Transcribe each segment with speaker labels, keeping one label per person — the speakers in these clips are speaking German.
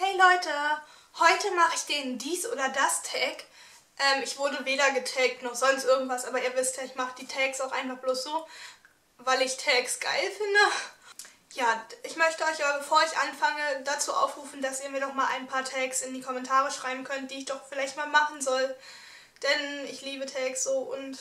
Speaker 1: Hey Leute, heute mache ich den Dies oder Das Tag. Ähm, ich wurde weder getaggt noch sonst irgendwas, aber ihr wisst ja, ich mache die Tags auch einfach bloß so, weil ich Tags geil finde. Ja, ich möchte euch aber, bevor ich anfange, dazu aufrufen, dass ihr mir doch mal ein paar Tags in die Kommentare schreiben könnt, die ich doch vielleicht mal machen soll. Denn ich liebe Tags so und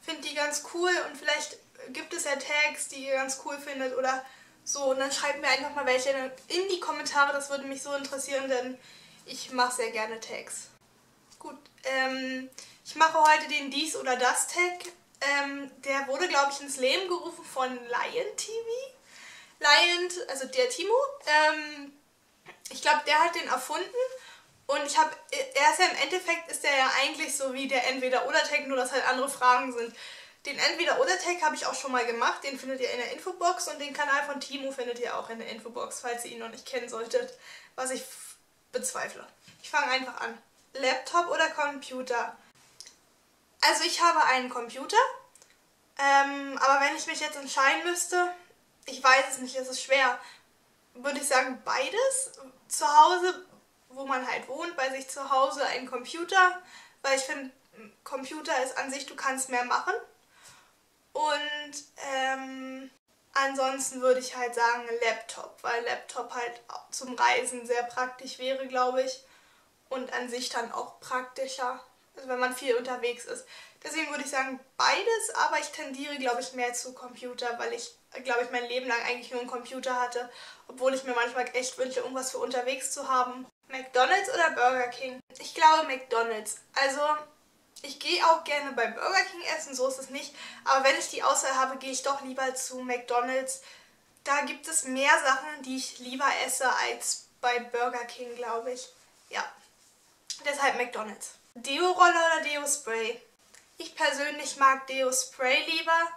Speaker 1: finde die ganz cool und vielleicht gibt es ja Tags, die ihr ganz cool findet oder so, und dann schreibt mir einfach mal welche in die Kommentare, das würde mich so interessieren, denn ich mache sehr gerne Tags. Gut, ähm, ich mache heute den Dies oder Das Tag. Ähm, der wurde, glaube ich, ins Leben gerufen von Lion TV. Lion, also der Timo. Ähm, ich glaube, der hat den erfunden. Und ich habe, er ist ja im Endeffekt, ist der ja eigentlich so wie der Entweder-Oder-Tag, nur dass halt andere Fragen sind. Den Entweder-Oder-Tag habe ich auch schon mal gemacht. Den findet ihr in der Infobox und den Kanal von Timo findet ihr auch in der Infobox, falls ihr ihn noch nicht kennen solltet, was ich bezweifle. Ich fange einfach an. Laptop oder Computer? Also ich habe einen Computer, ähm, aber wenn ich mich jetzt entscheiden müsste, ich weiß es nicht, es ist schwer, würde ich sagen beides. Zu Hause, wo man halt wohnt, bei sich zu Hause ein Computer, weil ich finde, Computer ist an sich, du kannst mehr machen. Und ähm, ansonsten würde ich halt sagen Laptop, weil Laptop halt zum Reisen sehr praktisch wäre, glaube ich. Und an sich dann auch praktischer, also wenn man viel unterwegs ist. Deswegen würde ich sagen beides, aber ich tendiere, glaube ich, mehr zu Computer, weil ich, glaube ich, mein Leben lang eigentlich nur einen Computer hatte, obwohl ich mir manchmal echt wünsche, irgendwas für unterwegs zu haben. McDonald's oder Burger King? Ich glaube McDonald's. Also ich gehe auch gerne bei Burger King essen, so ist es nicht. Aber wenn ich die Auswahl habe, gehe ich doch lieber zu McDonald's. Da gibt es mehr Sachen, die ich lieber esse als bei Burger King, glaube ich. Ja, deshalb McDonald's. Deo-Rolle oder Deo-Spray? Ich persönlich mag Deo-Spray lieber.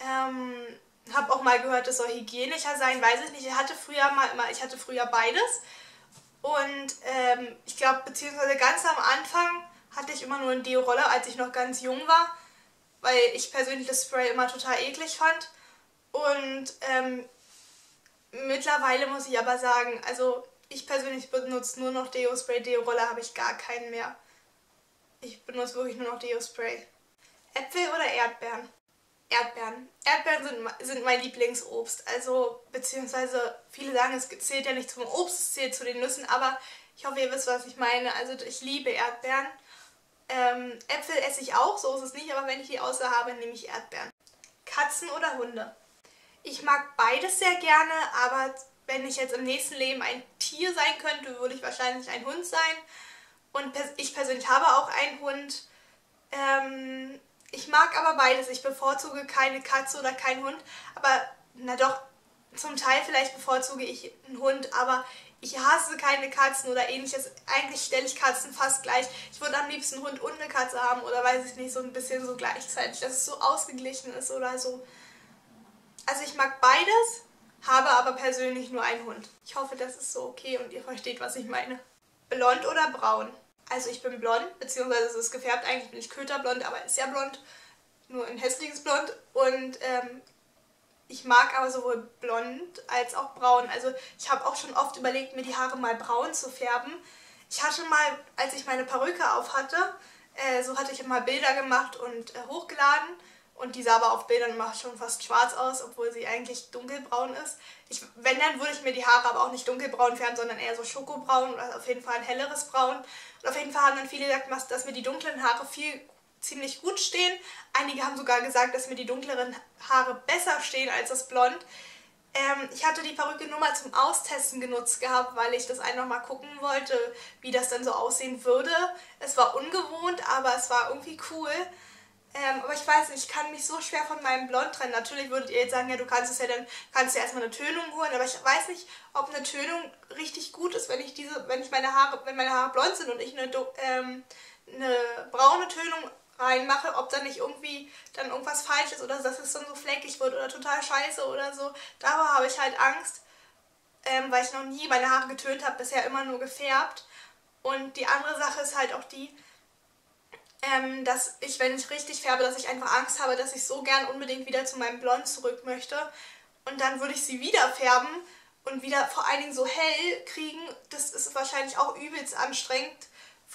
Speaker 1: Ähm, habe auch mal gehört, es soll hygienischer sein, weiß ich nicht. Ich hatte früher mal, ich hatte früher beides. Und ähm, ich glaube, beziehungsweise ganz am Anfang hatte ich immer nur eine Deo-Rolle, als ich noch ganz jung war, weil ich persönlich das Spray immer total eklig fand. Und ähm, mittlerweile muss ich aber sagen, also ich persönlich benutze nur noch Deo-Spray, Deo-Rolle habe ich gar keinen mehr. Ich benutze wirklich nur noch Deo-Spray. Äpfel oder Erdbeeren? Erdbeeren. Erdbeeren sind, sind mein Lieblingsobst. Also, beziehungsweise viele sagen, es zählt ja nicht zum Obst, es zählt zu den Nüssen, aber ich hoffe, ihr wisst, was ich meine. Also, ich liebe Erdbeeren. Ähm, Äpfel esse ich auch, so ist es nicht, aber wenn ich die außer habe, nehme ich Erdbeeren. Katzen oder Hunde? Ich mag beides sehr gerne, aber wenn ich jetzt im nächsten Leben ein Tier sein könnte, würde ich wahrscheinlich ein Hund sein. Und ich persönlich habe auch einen Hund. Ähm, ich mag aber beides. Ich bevorzuge keine Katze oder keinen Hund. Aber, na doch, zum Teil vielleicht bevorzuge ich einen Hund, aber ich hasse keine Katzen oder ähnliches. Eigentlich stelle ich Katzen fast gleich. Ich würde am liebsten einen Hund und eine Katze haben oder weiß ich nicht, so ein bisschen so gleichzeitig, dass es so ausgeglichen ist oder so. Also ich mag beides, habe aber persönlich nur einen Hund. Ich hoffe, das ist so okay und ihr versteht, was ich meine. Blond oder braun? Also ich bin blond, beziehungsweise es ist gefärbt. Eigentlich bin ich köterblond, aber ist ja blond. Nur ein hässliches Blond. Und ähm, ich mag aber sowohl blond als auch braun. Also ich habe auch schon oft überlegt, mir die Haare mal braun zu färben. Ich hatte mal, als ich meine Perücke auf hatte, äh, so hatte ich immer Bilder gemacht und äh, hochgeladen. Und die sah aber auf Bildern immer schon fast schwarz aus, obwohl sie eigentlich dunkelbraun ist. Ich, wenn, dann würde ich mir die Haare aber auch nicht dunkelbraun färben, sondern eher so schokobraun oder auf jeden Fall ein helleres Braun. Und auf jeden Fall haben dann viele gesagt, dass mir die dunklen Haare viel ziemlich gut stehen. Einige haben sogar gesagt, dass mir die dunkleren Haare besser stehen als das Blond. Ähm, ich hatte die Perücke nur mal zum Austesten genutzt gehabt, weil ich das einfach mal gucken wollte, wie das dann so aussehen würde. Es war ungewohnt, aber es war irgendwie cool. Ähm, aber ich weiß nicht, ich kann mich so schwer von meinem Blond trennen. Natürlich würdet ihr jetzt sagen, ja, du kannst es ja dann, kannst ja erstmal eine Tönung holen, aber ich weiß nicht, ob eine Tönung richtig gut ist, wenn ich diese, wenn ich meine Haare, wenn meine Haare blond sind und ich eine, ähm, eine braune Tönung reinmache, ob da nicht irgendwie dann irgendwas falsch ist oder dass es dann so fleckig wird oder total scheiße oder so. Davor habe ich halt Angst, ähm, weil ich noch nie meine Haare getönt habe, bisher immer nur gefärbt. Und die andere Sache ist halt auch die, ähm, dass ich, wenn ich richtig färbe, dass ich einfach Angst habe, dass ich so gern unbedingt wieder zu meinem Blond zurück möchte. Und dann würde ich sie wieder färben und wieder vor allen Dingen so hell kriegen, das ist wahrscheinlich auch übelst anstrengend.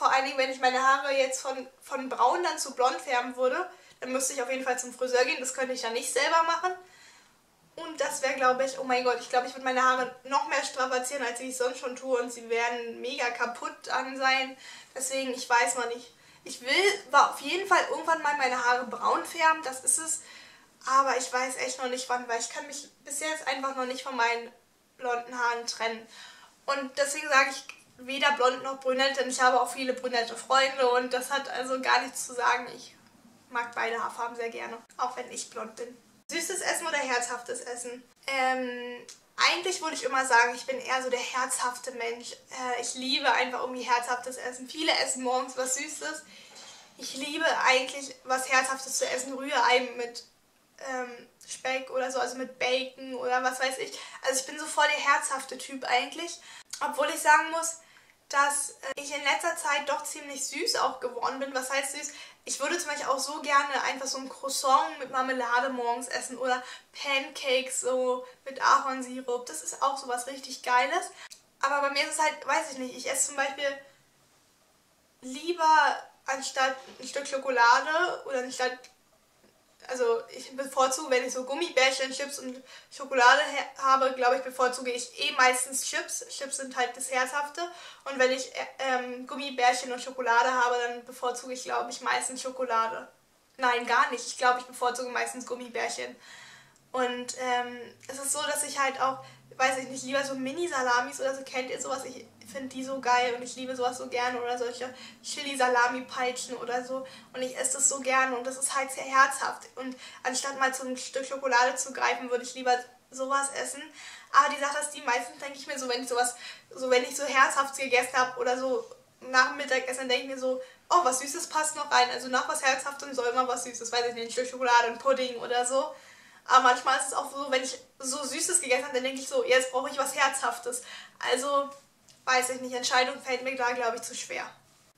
Speaker 1: Vor allen Dingen, wenn ich meine Haare jetzt von, von braun dann zu blond färben würde, dann müsste ich auf jeden Fall zum Friseur gehen. Das könnte ich dann nicht selber machen. Und das wäre, glaube ich, oh mein Gott, ich glaube, ich würde meine Haare noch mehr strapazieren, als ich es sonst schon tue. Und sie werden mega kaputt an sein. Deswegen, ich weiß noch nicht. Ich will auf jeden Fall irgendwann mal meine Haare braun färben, das ist es. Aber ich weiß echt noch nicht wann, weil ich kann mich bis jetzt einfach noch nicht von meinen blonden Haaren trennen. Und deswegen sage ich weder blond noch brünett, denn ich habe auch viele brünette Freunde und das hat also gar nichts zu sagen. Ich mag beide Haarfarben sehr gerne, auch wenn ich blond bin. Süßes Essen oder herzhaftes Essen? Ähm, eigentlich würde ich immer sagen, ich bin eher so der herzhafte Mensch. Äh, ich liebe einfach irgendwie herzhaftes Essen. Viele essen morgens was Süßes. Ich liebe eigentlich was Herzhaftes zu essen. Rührei mit ähm, Speck oder so, also mit Bacon oder was weiß ich. Also ich bin so voll der herzhafte Typ eigentlich. Obwohl ich sagen muss, dass äh, ich in letzter Zeit doch ziemlich süß auch geworden bin. Was heißt süß? Ich würde zum Beispiel auch so gerne einfach so ein Croissant mit Marmelade morgens essen oder Pancakes so mit Ahornsirup. Das ist auch so was richtig Geiles. Aber bei mir ist es halt, weiß ich nicht, ich esse zum Beispiel lieber anstatt ein Stück Schokolade oder anstatt also ich bevorzuge, wenn ich so Gummibärchen, Chips und Schokolade habe, glaube ich, bevorzuge ich eh meistens Chips. Chips sind halt das Herzhafte. Und wenn ich äh, ähm, Gummibärchen und Schokolade habe, dann bevorzuge ich, glaube ich, meistens Schokolade. Nein, gar nicht. Ich glaube, ich bevorzuge meistens Gummibärchen. Und ähm, es ist so, dass ich halt auch, weiß ich nicht, lieber so Mini-Salamis oder so, kennt ihr sowas? Ich finde die so geil und ich liebe sowas so gerne oder solche Chili-Salami-Peitschen oder so und ich esse das so gerne und das ist halt sehr herzhaft und anstatt mal zu einem Stück Schokolade zu greifen, würde ich lieber sowas essen. Aber die Sache ist, die meistens denke ich mir so, wenn ich sowas, so wenn ich so herzhaft gegessen habe oder so nach dem Mittagessen, denke ich mir so, oh, was Süßes passt noch rein. Also nach was Herzhaftem soll immer was Süßes, weiß ich nicht, ein Stück Schokolade, ein Pudding oder so. Aber manchmal ist es auch so, wenn ich so Süßes gegessen habe, dann denke ich so, jetzt brauche ich was Herzhaftes. Also weiß ich nicht, Entscheidung fällt mir da, glaube ich, zu schwer.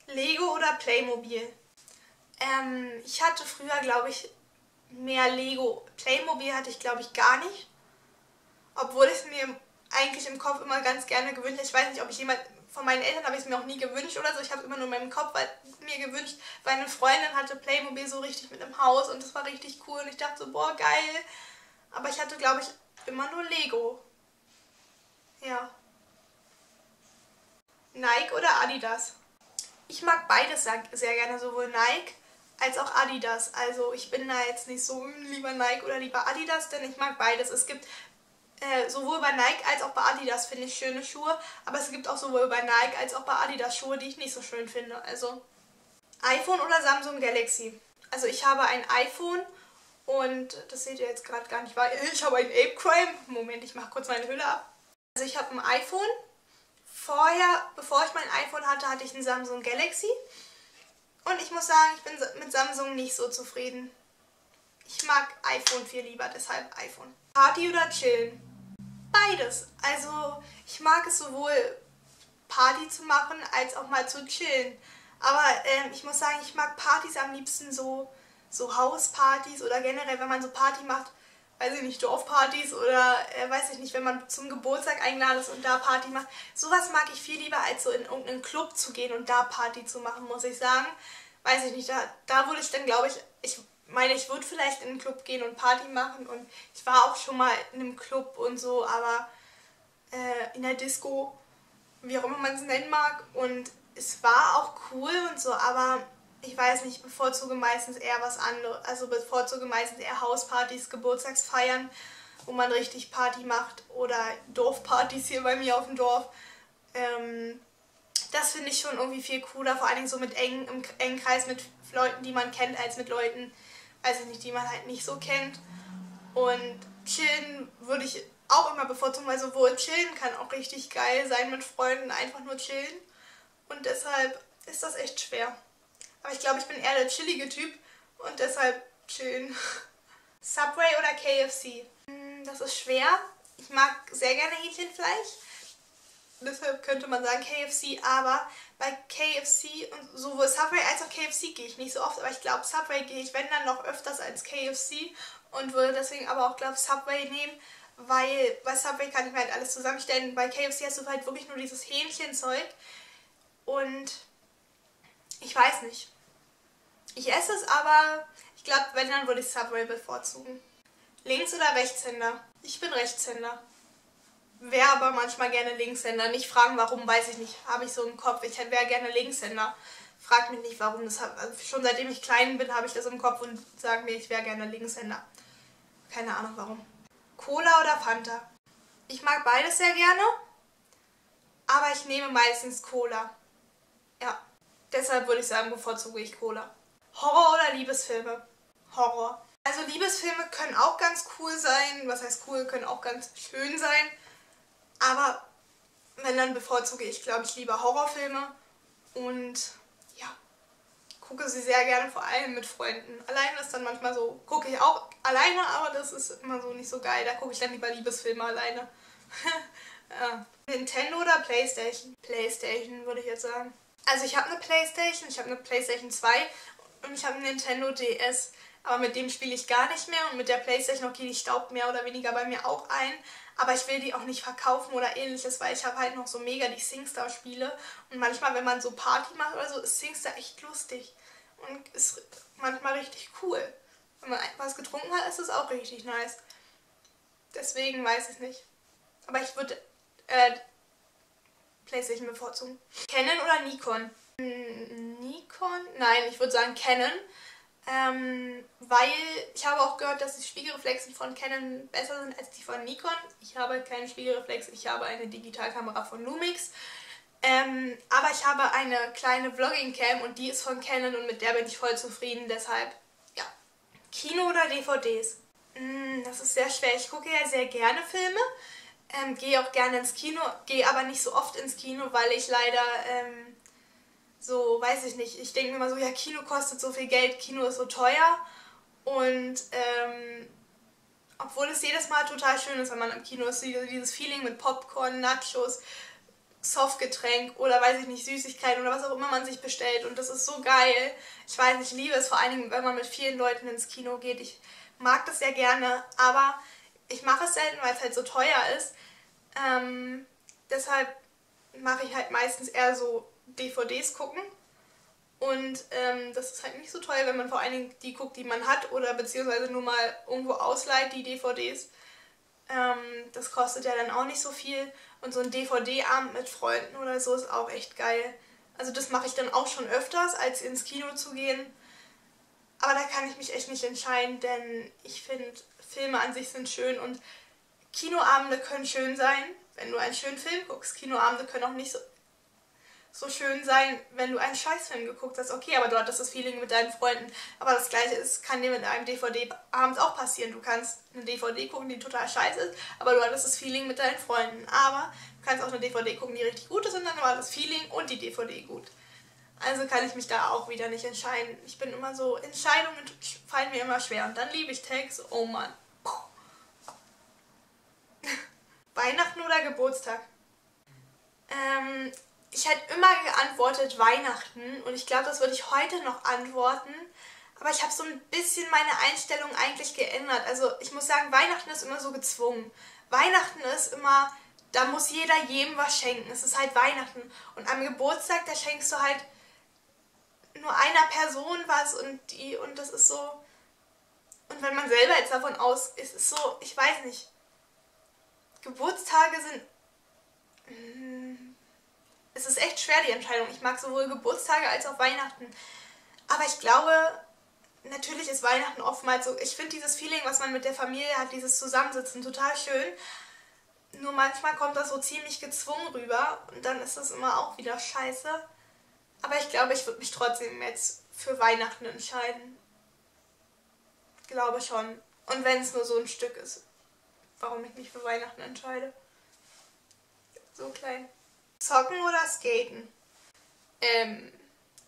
Speaker 1: Lego oder Playmobil? Ähm, ich hatte früher, glaube ich, mehr Lego. Playmobil hatte ich, glaube ich, gar nicht. Obwohl ich es mir eigentlich im Kopf immer ganz gerne gewünscht habe. Ich weiß nicht, ob ich jemand von meinen Eltern habe ich es mir auch nie gewünscht oder so. Ich habe es immer nur in meinem Kopf mir gewünscht, weil eine Freundin hatte Playmobil so richtig mit im Haus und das war richtig cool und ich dachte so, boah, geil. Aber ich hatte, glaube ich, immer nur Lego. Ja. Nike oder Adidas? Ich mag beides sehr gerne, sowohl Nike als auch Adidas. Also ich bin da jetzt nicht so lieber Nike oder lieber Adidas, denn ich mag beides. Es gibt äh, sowohl bei Nike als auch bei Adidas finde ich schöne Schuhe, aber es gibt auch sowohl bei Nike als auch bei Adidas Schuhe, die ich nicht so schön finde. Also iPhone oder Samsung Galaxy? Also ich habe ein iPhone und das seht ihr jetzt gerade gar nicht, weil ich habe ein Ape Crime. Moment, ich mache kurz meine Hülle ab. Also ich habe ein iPhone vorher, bevor ich mein iPhone hatte, hatte ich ein Samsung Galaxy. Und ich muss sagen, ich bin mit Samsung nicht so zufrieden. Ich mag iPhone viel lieber, deshalb iPhone. Party oder chillen? Beides. Also ich mag es sowohl Party zu machen, als auch mal zu chillen. Aber ähm, ich muss sagen, ich mag Partys am liebsten so, so Hauspartys oder generell, wenn man so Party macht, weiß ich nicht, Dorfpartys oder äh, weiß ich nicht, wenn man zum Geburtstag eingeladen ist und da Party macht. Sowas mag ich viel lieber, als so in irgendeinen Club zu gehen und da Party zu machen, muss ich sagen. Weiß ich nicht, da, da würde ich dann, glaube ich, ich meine, ich würde vielleicht in einen Club gehen und Party machen und ich war auch schon mal in einem Club und so, aber äh, in der Disco, wie auch immer man es nennen mag und es war auch cool und so, aber ich weiß nicht, bevorzuge meistens eher was anderes. Also bevorzuge meistens eher Hauspartys, Geburtstagsfeiern, wo man richtig Party macht oder Dorfpartys hier bei mir auf dem Dorf. Ähm, das finde ich schon irgendwie viel cooler, vor allen Dingen so mit engen, im engen Kreis mit Leuten, die man kennt, als mit Leuten, ich nicht, die man halt nicht so kennt. Und chillen würde ich auch immer bevorzugen, weil sowohl chillen kann auch richtig geil sein mit Freunden, einfach nur chillen. Und deshalb ist das echt schwer. Aber ich glaube, ich bin eher der chillige Typ und deshalb chillen. Subway oder KFC? Hm, das ist schwer. Ich mag sehr gerne Hähnchenfleisch. Deshalb könnte man sagen KFC, aber bei KFC und sowohl Subway als auch KFC gehe ich nicht so oft, aber ich glaube Subway gehe ich, wenn dann noch öfters als KFC und würde deswegen aber auch, glaube Subway nehmen, weil bei Subway kann ich mir halt alles zusammenstellen. Bei KFC hast du halt wirklich nur dieses Hähnchenzeug und ich weiß nicht. Ich esse es, aber ich glaube, wenn, dann würde ich Subway bevorzugen. Links- oder Rechtshänder? Ich bin Rechtshänder. Wäre aber manchmal gerne Linkshänder. Nicht fragen, warum, weiß ich nicht. Habe ich so im Kopf. Ich wäre gerne Linkshänder. Frag mich nicht, warum. Das hab, also schon seitdem ich klein bin, habe ich das im Kopf und sage mir, ich wäre gerne Linkshänder. Keine Ahnung warum. Cola oder Fanta? Ich mag beides sehr gerne, aber ich nehme meistens Cola. Ja, deshalb würde ich sagen, bevorzuge ich Cola. Horror oder Liebesfilme? Horror. Also Liebesfilme können auch ganz cool sein. Was heißt cool? Können auch ganz schön sein. Aber wenn, dann bevorzuge ich, glaube ich, lieber Horrorfilme. Und ja, gucke sie sehr gerne, vor allem mit Freunden. Alleine ist dann manchmal so, gucke ich auch alleine, aber das ist immer so nicht so geil. Da gucke ich dann lieber Liebesfilme alleine. ja. Nintendo oder Playstation? Playstation, würde ich jetzt sagen. Also ich habe eine Playstation, ich habe eine Playstation 2 und ich habe einen Nintendo DS. Aber mit dem spiele ich gar nicht mehr und mit der Playstation, okay, die staubt mehr oder weniger bei mir auch ein. Aber ich will die auch nicht verkaufen oder ähnliches, weil ich habe halt noch so mega die Singstar-Spiele. Und manchmal, wenn man so Party macht oder so, ist Singstar echt lustig. Und ist manchmal richtig cool. Wenn man was getrunken hat, ist es auch richtig nice. Deswegen weiß ich nicht. Aber ich würde äh, Playstation bevorzugen. Canon oder Nikon? Nikon? Nein, ich würde sagen Canon. Ähm, weil ich habe auch gehört, dass die Spiegelreflexe von Canon besser sind als die von Nikon. Ich habe keinen Spiegelreflex, ich habe eine Digitalkamera von Lumix. Ähm, aber ich habe eine kleine Vlogging-Cam und die ist von Canon und mit der bin ich voll zufrieden. Deshalb, ja. Kino oder DVDs? Mm, das ist sehr schwer. Ich gucke ja sehr gerne Filme. Ähm, gehe auch gerne ins Kino, gehe aber nicht so oft ins Kino, weil ich leider ähm, so, weiß ich nicht, ich denke mir immer so, ja, Kino kostet so viel Geld, Kino ist so teuer. Und ähm, obwohl es jedes Mal total schön ist, wenn man im Kino ist, dieses Feeling mit Popcorn, Nachos, Softgetränk oder weiß ich nicht, Süßigkeiten oder was auch immer man sich bestellt. Und das ist so geil. Ich weiß, ich liebe es vor allen Dingen, wenn man mit vielen Leuten ins Kino geht. Ich mag das sehr gerne, aber ich mache es selten, weil es halt so teuer ist. Ähm, deshalb mache ich halt meistens eher so DVDs gucken. Und ähm, das ist halt nicht so toll, wenn man vor allen Dingen die guckt, die man hat oder beziehungsweise nur mal irgendwo ausleiht, die DVDs. Ähm, das kostet ja dann auch nicht so viel. Und so ein DVD-Abend mit Freunden oder so ist auch echt geil. Also das mache ich dann auch schon öfters, als ins Kino zu gehen. Aber da kann ich mich echt nicht entscheiden, denn ich finde, Filme an sich sind schön und Kinoabende können schön sein, wenn du einen schönen Film guckst. Kinoabende können auch nicht so so schön sein, wenn du einen Scheißfilm geguckt hast. Okay, aber du hattest das Feeling mit deinen Freunden. Aber das gleiche ist, kann dir mit einem DVD-Abend auch passieren. Du kannst eine DVD gucken, die total scheiße ist, aber du hattest das Feeling mit deinen Freunden. Aber du kannst auch eine DVD gucken, die richtig gut ist und dann war das Feeling und die DVD gut. Also kann ich mich da auch wieder nicht entscheiden. Ich bin immer so, Entscheidungen fallen mir immer schwer. Und dann liebe ich Tags, oh Mann. Weihnachten oder Geburtstag? Ähm, ich hätte immer geantwortet Weihnachten und ich glaube, das würde ich heute noch antworten. Aber ich habe so ein bisschen meine Einstellung eigentlich geändert. Also ich muss sagen, Weihnachten ist immer so gezwungen. Weihnachten ist immer, da muss jeder jedem was schenken. Es ist halt Weihnachten. Und am Geburtstag, da schenkst du halt nur einer Person was und die und das ist so. Und wenn man selber jetzt davon aus, ist es so, ich weiß nicht. Geburtstage sind. Mh, es ist echt schwer, die Entscheidung. Ich mag sowohl Geburtstage als auch Weihnachten. Aber ich glaube, natürlich ist Weihnachten oftmals so. Ich finde dieses Feeling, was man mit der Familie hat, dieses Zusammensitzen, total schön. Nur manchmal kommt das so ziemlich gezwungen rüber und dann ist das immer auch wieder scheiße. Aber ich glaube, ich würde mich trotzdem jetzt für Weihnachten entscheiden. Glaube schon. Und wenn es nur so ein Stück ist, warum ich mich für Weihnachten entscheide. So klein. Zocken oder Skaten? Ähm,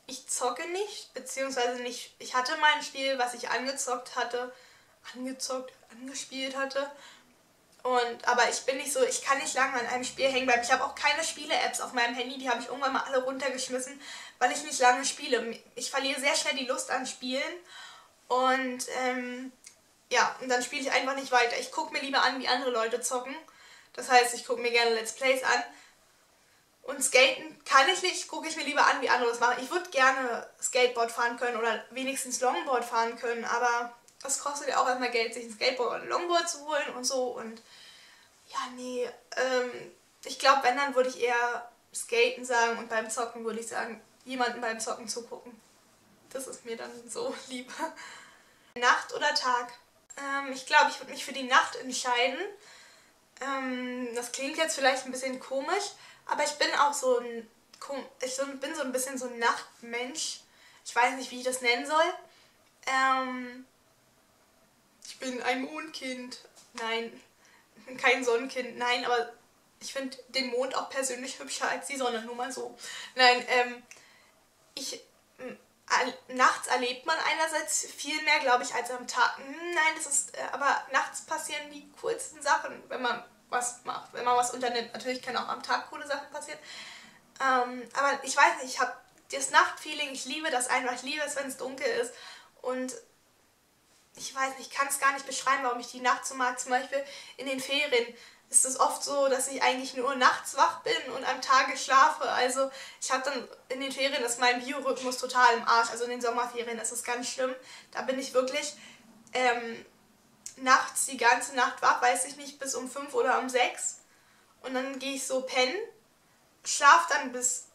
Speaker 1: ich zocke nicht, beziehungsweise nicht. Ich hatte mal ein Spiel, was ich angezockt hatte, angezockt, angespielt hatte. Und, aber ich bin nicht so, ich kann nicht lange an einem Spiel hängen bleiben. Ich habe auch keine Spiele-Apps auf meinem Handy, die habe ich irgendwann mal alle runtergeschmissen, weil ich nicht lange spiele. Ich verliere sehr schnell die Lust an Spielen. Und ähm, ja, und dann spiele ich einfach nicht weiter. Ich gucke mir lieber an, wie andere Leute zocken. Das heißt, ich gucke mir gerne Let's Plays an. Und Skaten kann ich nicht, gucke ich mir lieber an, wie andere das machen. Ich würde gerne Skateboard fahren können oder wenigstens Longboard fahren können, aber das kostet ja auch erstmal Geld, sich ein Skateboard oder ein Longboard zu holen und so. Und ja, nee, ähm, ich glaube, wenn, dann würde ich eher Skaten sagen und beim Zocken würde ich sagen, jemanden beim Zocken zugucken. Das ist mir dann so lieber. Nacht oder Tag? Ähm, ich glaube, ich würde mich für die Nacht entscheiden. Ähm, das klingt jetzt vielleicht ein bisschen komisch, aber ich bin auch so ein, ich bin so ein bisschen so ein Nachtmensch. Ich weiß nicht, wie ich das nennen soll. Ähm, ich bin ein Mondkind. Nein, kein Sonnenkind. Nein, aber ich finde den Mond auch persönlich hübscher als die Sonne, nur mal so. Nein, ähm, ich nachts erlebt man einerseits viel mehr, glaube ich, als am Tag. Hm, nein, das ist, äh, aber nachts passieren die coolsten Sachen, wenn man was macht, wenn man was unternimmt. Natürlich können auch am Tag coole Sachen passieren. Ähm, aber ich weiß nicht, ich habe das Nachtfeeling, ich liebe das einfach, ich liebe es, wenn es dunkel ist. Und ich weiß nicht, ich kann es gar nicht beschreiben, warum ich die Nacht so mag. Zum Beispiel in den Ferien ist es oft so, dass ich eigentlich nur nachts wach bin und am Tage schlafe. Also ich habe dann in den Ferien ist mein Biorhythmus total im Arsch. Also in den Sommerferien ist es ganz schlimm. Da bin ich wirklich ähm, nachts die ganze Nacht wach, weiß ich nicht, bis um 5 oder um 6. Und dann gehe ich so pennen, schlafe dann bis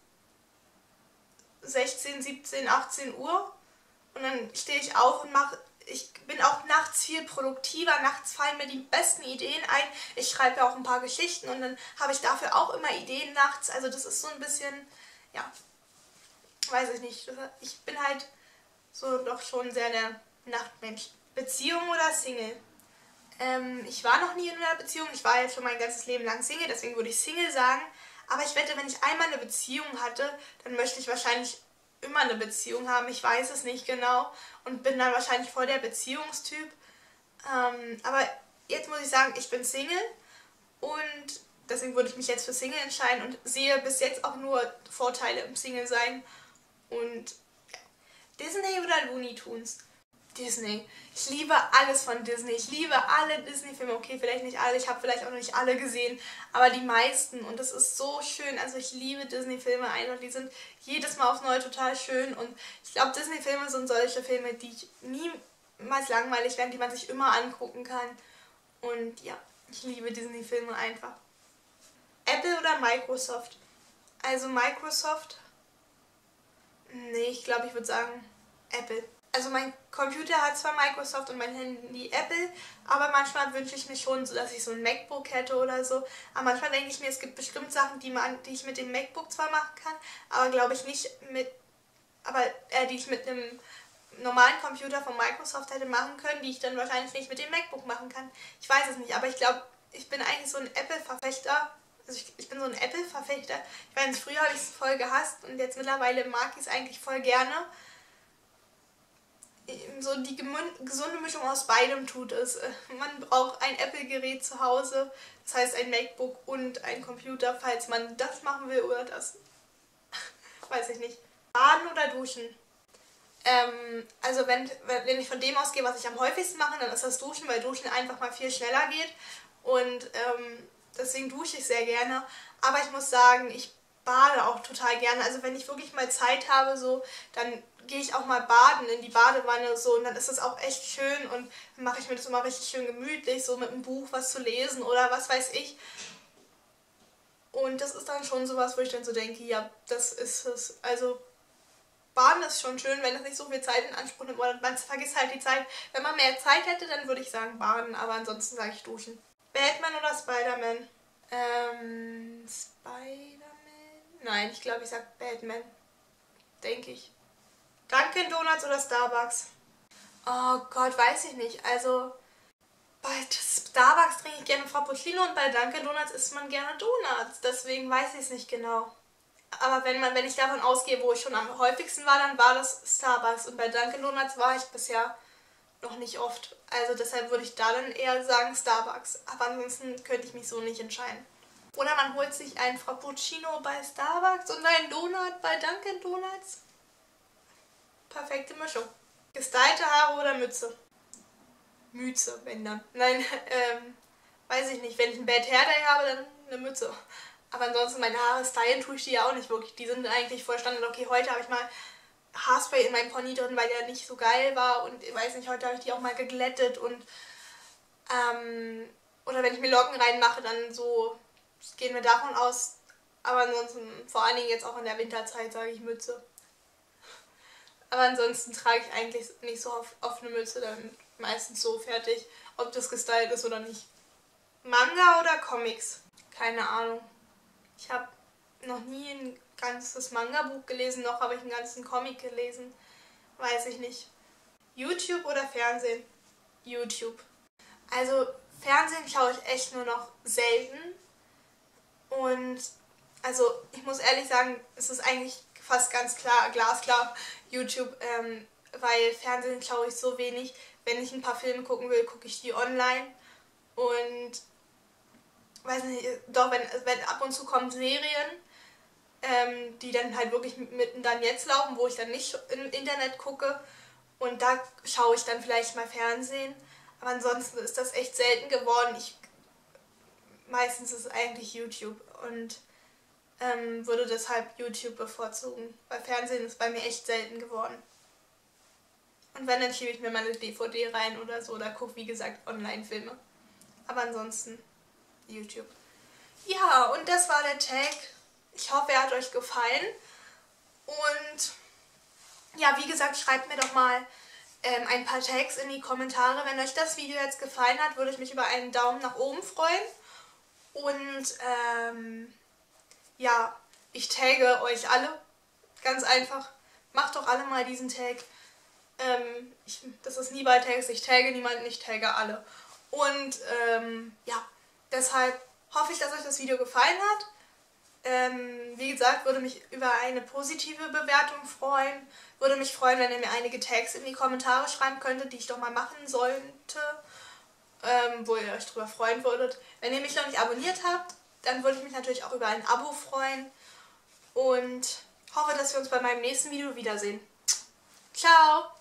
Speaker 1: 16, 17, 18 Uhr. Und dann stehe ich auf und mache ich bin auch nachts viel produktiver. Nachts fallen mir die besten Ideen ein. Ich schreibe ja auch ein paar Geschichten und dann habe ich dafür auch immer Ideen nachts. Also das ist so ein bisschen, ja, weiß ich nicht. Ich bin halt so doch schon sehr der Nachtmensch. Beziehung oder Single? Ähm, ich war noch nie in einer Beziehung. Ich war jetzt schon mein ganzes Leben lang Single, deswegen würde ich Single sagen. Aber ich wette, wenn ich einmal eine Beziehung hatte, dann möchte ich wahrscheinlich immer eine Beziehung haben. Ich weiß es nicht genau und bin dann wahrscheinlich voll der Beziehungstyp. Ähm, aber jetzt muss ich sagen, ich bin Single und deswegen würde ich mich jetzt für Single entscheiden und sehe bis jetzt auch nur Vorteile im Single sein. Und ja. Disney oder Looney Tunes? Disney. Ich liebe alles von Disney. Ich liebe alle Disney-Filme. Okay, vielleicht nicht alle. Ich habe vielleicht auch noch nicht alle gesehen, aber die meisten. Und das ist so schön. Also ich liebe Disney-Filme einfach. Die sind jedes Mal aufs Neue total schön. Und ich glaube, Disney-Filme sind solche Filme, die niemals langweilig werden, die man sich immer angucken kann. Und ja, ich liebe Disney-Filme einfach. Apple oder Microsoft? Also Microsoft. Nee, ich glaube, ich würde sagen Apple also mein Computer hat zwar Microsoft und mein Handy Apple, aber manchmal wünsche ich mir schon, dass ich so ein MacBook hätte oder so. Aber manchmal denke ich mir, es gibt bestimmt Sachen, die, man, die ich mit dem MacBook zwar machen kann, aber glaube ich nicht mit, aber äh, die ich mit einem normalen Computer von Microsoft hätte machen können, die ich dann wahrscheinlich nicht mit dem MacBook machen kann. Ich weiß es nicht, aber ich glaube, ich bin eigentlich so ein Apple-Verfechter. Also ich, ich bin so ein Apple-Verfechter. Ich weiß früher habe ich es voll gehasst und jetzt mittlerweile mag ich es eigentlich voll gerne so die gesunde Mischung aus beidem tut es. Äh, man braucht ein Apple-Gerät zu Hause, das heißt ein MacBook und ein Computer, falls man das machen will oder das. Weiß ich nicht. Baden oder duschen? Ähm, also wenn, wenn ich von dem ausgehe, was ich am häufigsten mache, dann ist das Duschen, weil Duschen einfach mal viel schneller geht. Und ähm, deswegen dusche ich sehr gerne. Aber ich muss sagen, ich bade auch total gerne. Also wenn ich wirklich mal Zeit habe, so, dann gehe ich auch mal baden in die Badewanne so und dann ist das auch echt schön und dann mache ich mir das immer richtig schön gemütlich, so mit einem Buch was zu lesen oder was weiß ich. Und das ist dann schon sowas, wo ich dann so denke, ja, das ist es. Also Baden ist schon schön, wenn es nicht so viel Zeit in Anspruch nimmt. Oder man vergisst halt die Zeit. Wenn man mehr Zeit hätte, dann würde ich sagen Baden, aber ansonsten sage ich Duschen. Batman oder Spider-Man? Ähm, Spider-Man? Nein, ich glaube, ich sage Batman. Denke ich. Dunkin' Donuts oder Starbucks? Oh Gott, weiß ich nicht. Also bei Starbucks trinke ich gerne Frappuccino und bei Dunkin' Donuts isst man gerne Donuts. Deswegen weiß ich es nicht genau. Aber wenn, man, wenn ich davon ausgehe, wo ich schon am häufigsten war, dann war das Starbucks. Und bei Dunkin' Donuts war ich bisher noch nicht oft. Also deshalb würde ich da dann eher sagen Starbucks. Aber ansonsten könnte ich mich so nicht entscheiden. Oder man holt sich ein Frappuccino bei Starbucks und einen Donut bei Dunkin' Donuts perfekte Mischung. Gestylte Haare oder Mütze? Mütze, wenn dann. Nein, ähm, weiß ich nicht. Wenn ich ein Bad Hair Day habe, dann eine Mütze. Aber ansonsten meine Haare stylen tue ich die ja auch nicht wirklich. Die sind eigentlich voll Standard. Okay, heute habe ich mal Haarspray in meinem Pony drin, weil der nicht so geil war. Und ich weiß nicht, heute habe ich die auch mal geglättet und ähm, oder wenn ich mir Locken reinmache, dann so gehen wir davon aus. Aber ansonsten, vor allen Dingen jetzt auch in der Winterzeit, sage ich Mütze. Aber ansonsten trage ich eigentlich nicht so oft, eine Mütze, dann meistens so fertig, ob das gestylt ist oder nicht. Manga oder Comics? Keine Ahnung. Ich habe noch nie ein ganzes Manga-Buch gelesen, noch habe ich einen ganzen Comic gelesen. Weiß ich nicht. YouTube oder Fernsehen? YouTube. Also Fernsehen schaue ich echt nur noch selten. Und also ich muss ehrlich sagen, es ist eigentlich fast ganz klar, glasklar YouTube, ähm, weil Fernsehen schaue ich so wenig. Wenn ich ein paar Filme gucken will, gucke ich die online. Und weiß nicht, doch, wenn, wenn ab und zu kommen Serien, ähm, die dann halt wirklich mitten dann jetzt laufen, wo ich dann nicht im Internet gucke. Und da schaue ich dann vielleicht mal Fernsehen. Aber ansonsten ist das echt selten geworden. Ich, meistens ist es eigentlich YouTube und ähm, würde deshalb YouTube bevorzugen. Weil Fernsehen ist bei mir echt selten geworden. Und wenn, dann schiebe ich mir meine DVD rein oder so oder gucke, wie gesagt, Online-Filme. Aber ansonsten YouTube. Ja, und das war der Tag. Ich hoffe, er hat euch gefallen. Und ja, wie gesagt, schreibt mir doch mal ähm, ein paar Tags in die Kommentare. Wenn euch das Video jetzt gefallen hat, würde ich mich über einen Daumen nach oben freuen. Und ähm, ja, ich tagge euch alle. Ganz einfach. Macht doch alle mal diesen Tag. Ähm, ich, das ist nie bei Tags. Ich tagge niemanden, ich tagge alle. Und ähm, ja, deshalb hoffe ich, dass euch das Video gefallen hat. Ähm, wie gesagt, würde mich über eine positive Bewertung freuen. Würde mich freuen, wenn ihr mir einige Tags in die Kommentare schreiben könntet, die ich doch mal machen sollte. Ähm, wo ihr euch darüber freuen würdet. Wenn ihr mich noch nicht abonniert habt, dann würde ich mich natürlich auch über ein Abo freuen. Und hoffe, dass wir uns bei meinem nächsten Video wiedersehen. Ciao!